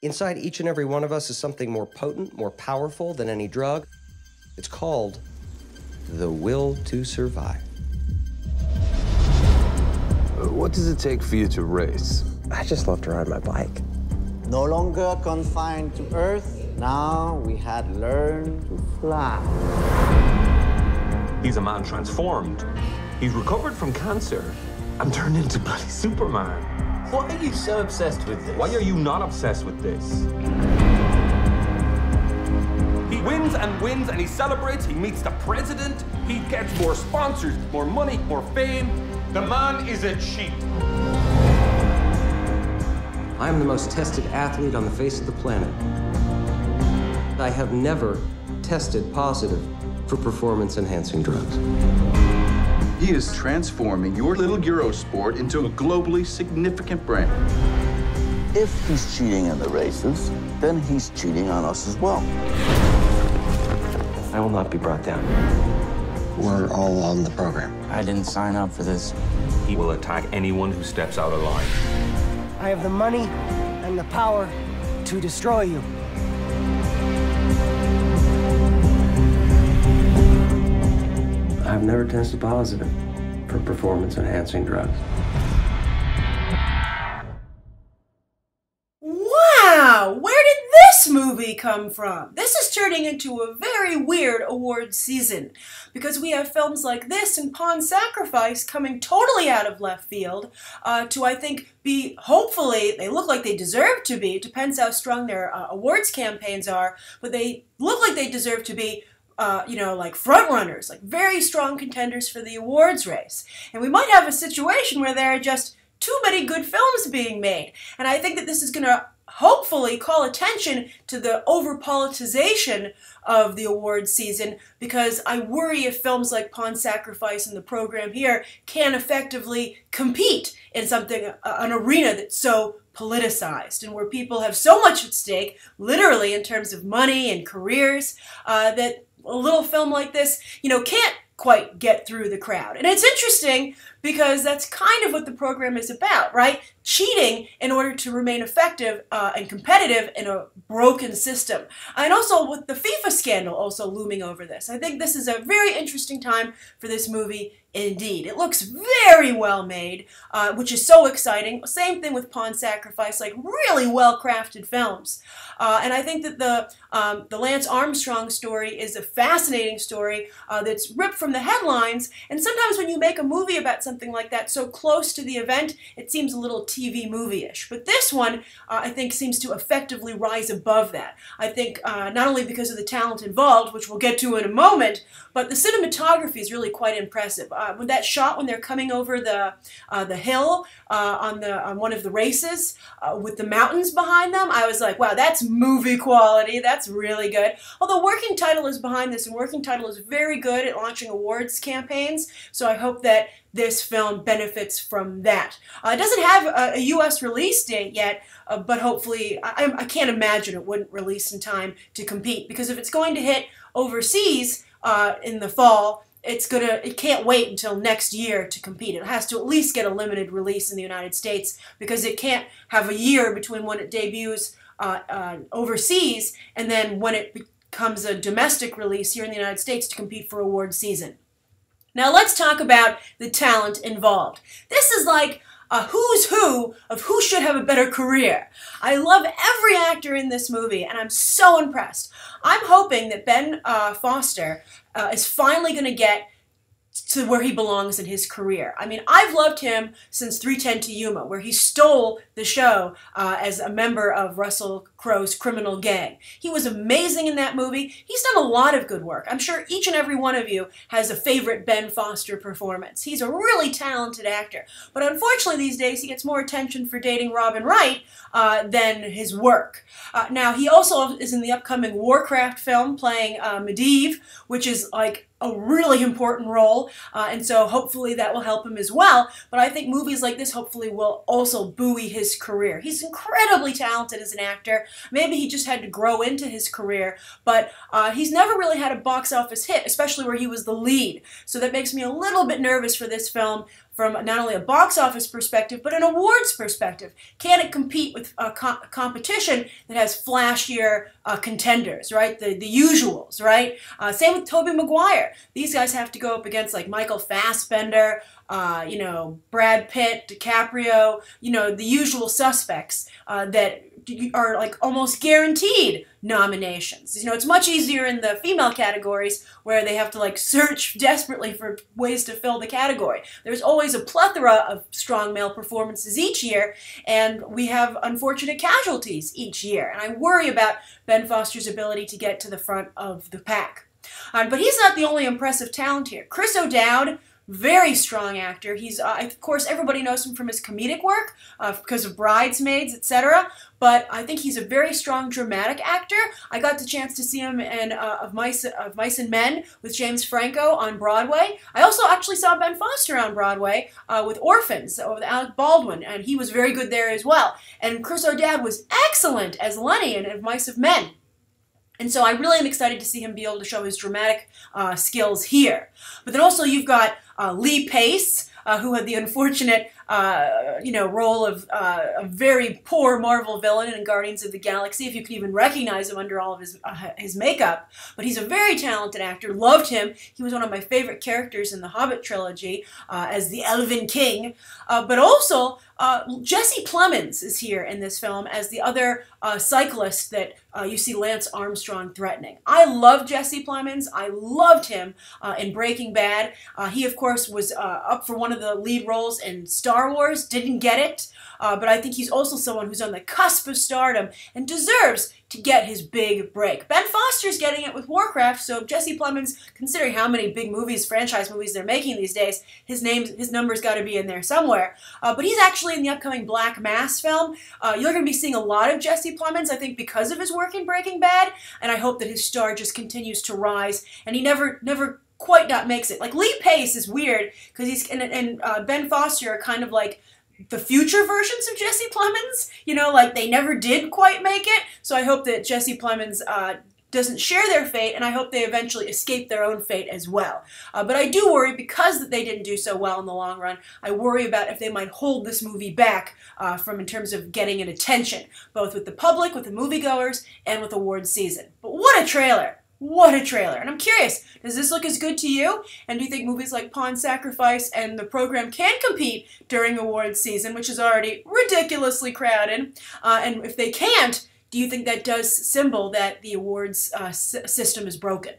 Inside each and every one of us is something more potent, more powerful than any drug. It's called the will to survive. What does it take for you to race? I just love to ride my bike. No longer confined to Earth, now we had learned to fly. He's a man transformed. He's recovered from cancer and turned into bloody Superman. Why are you so obsessed with this? Why are you not obsessed with this? He wins and wins and he celebrates. He meets the president. He gets more sponsors, more money, more fame. The man is a cheat. I am the most tested athlete on the face of the planet. I have never tested positive for performance enhancing drugs. He is transforming your little Eurosport into a globally significant brand. If he's cheating in the races, then he's cheating on us as well. I will not be brought down. We're all on the program. I didn't sign up for this. He will attack anyone who steps out of line. I have the money and the power to destroy you. I've never tested positive for performance enhancing drugs. Wow! Where did this movie come from? This is turning into a very weird awards season because we have films like this and Pawn Sacrifice coming totally out of left field uh, to, I think, be hopefully, they look like they deserve to be, depends how strong their uh, awards campaigns are, but they look like they deserve to be uh, you know, like front runners, like very strong contenders for the awards race. And we might have a situation where there are just too many good films being made. And I think that this is going to hopefully call attention to the over politicization of the awards season because I worry if films like Pawn Sacrifice and the program here can effectively compete in something, uh, an arena that's so politicized and where people have so much at stake, literally in terms of money and careers, uh, that a little film like this, you know, can't quite get through the crowd. And it's interesting because that's kind of what the program is about, right? Cheating in order to remain effective uh, and competitive in a broken system. And also with the FIFA scandal also looming over this. I think this is a very interesting time for this movie indeed. It looks very well made, uh, which is so exciting. Same thing with Pawn Sacrifice, like really well crafted films. Uh, and I think that the um, the Lance Armstrong story is a fascinating story uh, that's ripped from the headlines. And sometimes when you make a movie about something like that so close to the event, it seems a little TV movie-ish. But this one, uh, I think, seems to effectively rise above that. I think uh, not only because of the talent involved, which we'll get to in a moment, but the cinematography is really quite impressive. Uh, with that shot when they're coming over the uh, the hill uh, on the on one of the races uh, with the mountains behind them, I was like, wow, that's movie quality. That's really good. Although working title is behind this, and working title is very good at launching awards campaigns. So I hope that this film benefits from that. Uh, it doesn't have a, a, U.S. release date yet, uh, but hopefully, I, I, can't imagine it wouldn't release in time to compete because if it's going to hit overseas uh, in the fall, it's gonna it can't wait until next year to compete. It has to at least get a limited release in the United States because it can't have a year between when it debuts uh, uh, overseas and then when it becomes a domestic release here in the United States to compete for award season. Now let's talk about the talent involved. This is like a who's who of who should have a better career. I love every actor in this movie, and I'm so impressed. I'm hoping that Ben uh, Foster uh, is finally going to get to where he belongs in his career. I mean, I've loved him since 310 to Yuma, where he stole the show uh, as a member of Russell Crowe's criminal gang. He was amazing in that movie. He's done a lot of good work. I'm sure each and every one of you has a favorite Ben Foster performance. He's a really talented actor. But unfortunately, these days, he gets more attention for dating Robin Wright uh, than his work. Uh, now, he also is in the upcoming Warcraft film playing uh, Medivh, which is like a really important role, uh, and so hopefully that will help him as well. But I think movies like this hopefully will also buoy his career. He's incredibly talented as an actor. Maybe he just had to grow into his career, but uh, he's never really had a box office hit, especially where he was the lead. So that makes me a little bit nervous for this film from not only a box office perspective, but an awards perspective. Can it compete with a co- competition that has flashier uh, contenders, right? The, the usuals, right? Uh, same with Tobey Maguire. These guys have to go up against like Michael Fassbender, uh, you know, Brad Pitt, DiCaprio, you know, the usual suspects uh, that are like almost guaranteed nominations. You know, it's much easier in the female categories where they have to like search desperately for ways to fill the category. There's always a plethora of strong male performances each year, and we have unfortunate casualties each year. And I worry about Ben Foster's ability to get to the front of the pack. Uh, but he's not the only impressive talent here. Chris O'Dowd very strong actor. He's, uh, of course, everybody knows him from his comedic work uh, because of Bridesmaids, etc. But I think he's a very strong dramatic actor. I got the chance to see him in uh, of Mice of Mice and Men with James Franco on Broadway. I also actually saw Ben Foster on Broadway uh, with Orphans with Alec Baldwin, and he was very good there as well. And Chris O'Dowd was excellent as Lenny in of Mice of Men. And so I really am excited to see him be able to show his dramatic uh, skills here. But then also you've got uh, Lee Pace, uh, who had the unfortunate, uh, you know, role of uh, a very poor Marvel villain in Guardians of the Galaxy, if you can even recognize him under all of his uh, his makeup. But he's a very talented actor. Loved him. He was one of my favorite characters in the Hobbit trilogy as the Elven King. but also uh, Jesse Plemons is here in this film as the other uh, cyclist that uh, you see Lance Armstrong threatening. I love Jesse Plemons. I loved him uh, in Breaking Bad. Uh, he, of course, was uh, up for one of the lead roles in Star Wars, didn't get it. but I think he's also someone who's on the cusp of stardom and deserves to get his big break. Ben Foster's getting it with Warcraft, so Jesse Plemons, considering how many big movies, franchise movies they're making these days, his name, his number's got to be in there somewhere. Uh, but he's actually in the upcoming Black Mass film. Uh, you're going to be seeing a lot of Jesse Plemons, I think, because of his work in Breaking Bad, and I hope that his star just continues to rise, and he never, never quite not makes it. Like Lee Pace is weird because he's and, and uh, Ben Foster are kind of like the future versions of Jesse Plemons. You know, like they never did quite make it. So I hope that Jesse Plemons uh, doesn't share their fate, and I hope they eventually escape their own fate as well. Uh, but I do worry because they didn't do so well in the long run. I worry about if they might hold this movie back uh, from in terms of getting an attention, both with the public, with the moviegoers, and with awards season. But what a trailer! What a trailer. And I'm curious, does this look as good to you? And do you think movies like Pawn Sacrifice and the program can compete during awards season, which is already ridiculously crowded? Uh, and if they can't, do you think that does symbol that the awards uh, system is broken?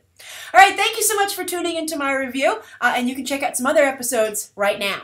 All right, thank you so much for tuning into my review, uh, and you can check out some other episodes right now.